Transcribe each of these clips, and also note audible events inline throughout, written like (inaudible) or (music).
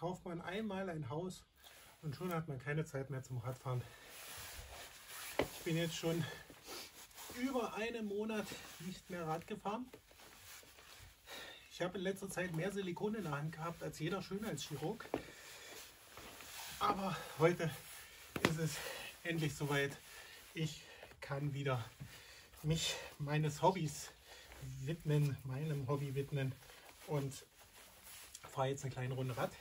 kauft man einmal ein Haus und schon hat man keine Zeit mehr zum Radfahren. Ich bin jetzt schon über einen Monat nicht mehr Rad gefahren. Ich habe in letzter Zeit mehr Silikon in der Hand gehabt als jeder Schönheitschirurg. Aber heute ist es endlich soweit. Ich kann wieder mich meines Hobbys widmen, meinem Hobby widmen und fahre jetzt eine kleine Runde Rad.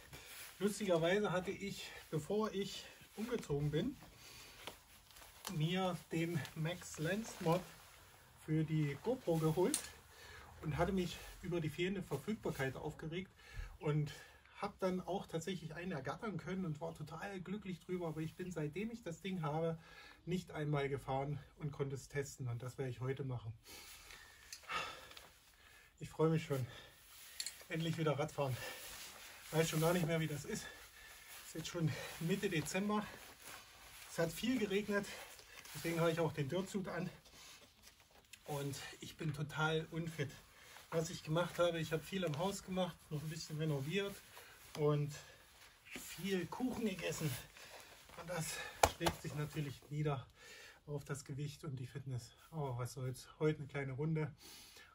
Lustigerweise hatte ich, bevor ich umgezogen bin, mir den Max Lens Mod für die GoPro geholt und hatte mich über die fehlende Verfügbarkeit aufgeregt und habe dann auch tatsächlich einen ergattern können und war total glücklich drüber. Aber ich bin seitdem ich das Ding habe nicht einmal gefahren und konnte es testen und das werde ich heute machen. Ich freue mich schon. Endlich wieder Radfahren. Weiß schon gar nicht mehr, wie das ist. Es ist jetzt schon Mitte Dezember. Es hat viel geregnet. Deswegen habe ich auch den Dirtsuit an. Und ich bin total unfit. Was ich gemacht habe, ich habe viel im Haus gemacht, noch ein bisschen renoviert und viel Kuchen gegessen. Und das schlägt sich natürlich nieder auf das Gewicht und die Fitness. Aber was soll's. Heute eine kleine Runde.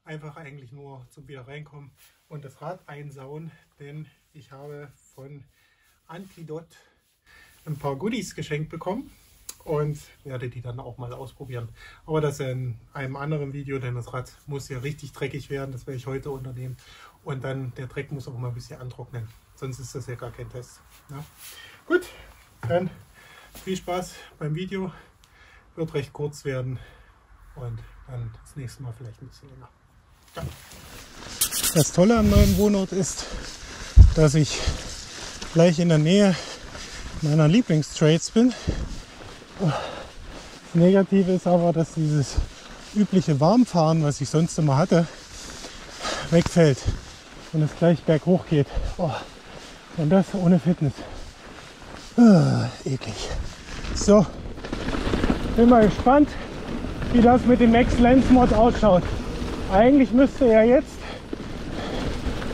Einfach eigentlich nur zum wieder reinkommen und das Rad einsauen, denn ich habe von Antidot ein paar Goodies geschenkt bekommen und werde die dann auch mal ausprobieren. Aber das in einem anderen Video, denn das Rad muss ja richtig dreckig werden. Das werde ich heute unternehmen. Und dann der Dreck muss auch mal ein bisschen antrocknen. Sonst ist das ja gar kein Test. Ja. Gut, dann viel Spaß beim Video. Wird recht kurz werden. Und dann das nächste Mal vielleicht ein bisschen länger. Das Tolle am neuen Wohnort ist, dass ich gleich in der Nähe meiner Lieblingstrades bin das Negative ist aber, dass dieses übliche Warmfahren, was ich sonst immer hatte, wegfällt und es gleich berghoch geht. Oh. Und das ohne Fitness. Oh, eklig. So, bin mal gespannt, wie das mit dem Max Lens Mod ausschaut. Eigentlich müsste ja jetzt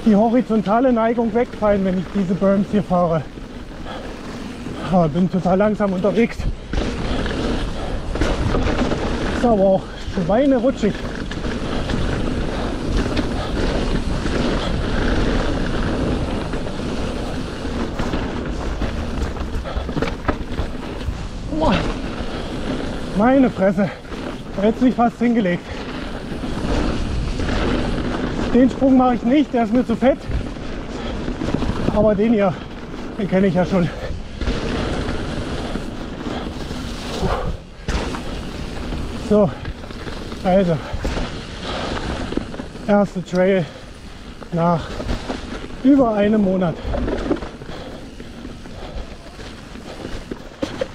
die horizontale Neigung wegfallen, wenn ich diese Berms hier fahre. Aber bin total langsam unterwegs ist aber auch schweinerutschig. Meine Fresse, da hätte sich fast hingelegt. Den Sprung mache ich nicht, der ist mir zu fett. Aber den hier, den kenne ich ja schon. So, also, erste Trail nach über einem Monat.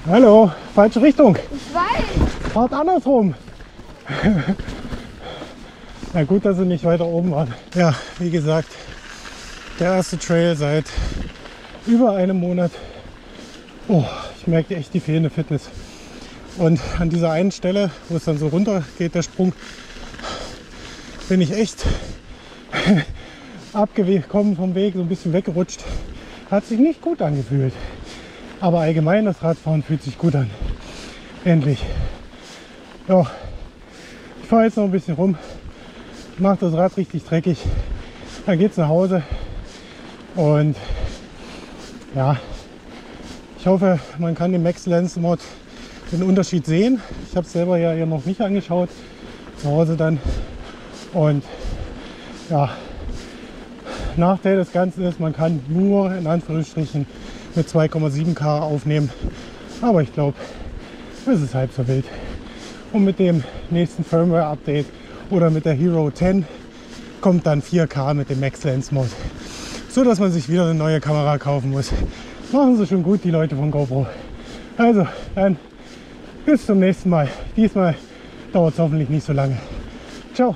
Hallo, falsche Richtung. Ich weiß. Fahrt andersrum. (laughs) Na gut, dass sie nicht weiter oben waren. Ja, wie gesagt, der erste Trail seit über einem Monat. Oh, ich merke echt die fehlende Fitness. Und an dieser einen Stelle, wo es dann so runter geht, der Sprung, bin ich echt (laughs) abgekommen vom Weg, so ein bisschen weggerutscht. Hat sich nicht gut angefühlt. Aber allgemein das Radfahren fühlt sich gut an. Endlich. Ja, ich fahre jetzt noch ein bisschen rum, mache das Rad richtig dreckig. Dann geht's nach Hause. Und ja, ich hoffe, man kann den Max Lens Mod den Unterschied sehen. Ich habe es selber ja noch nicht angeschaut, zu Hause dann. Und ja, Nachteil des Ganzen ist, man kann nur in Anführungsstrichen mit 2,7 K aufnehmen. Aber ich glaube, es ist halb so wild. Und mit dem nächsten Firmware-Update oder mit der Hero 10 kommt dann 4K mit dem Max Lens Mod. So dass man sich wieder eine neue Kamera kaufen muss. Machen sie schon gut, die Leute von GoPro. Also, dann bis zum nächsten Mal. Diesmal dauert es hoffentlich nicht so lange. Ciao.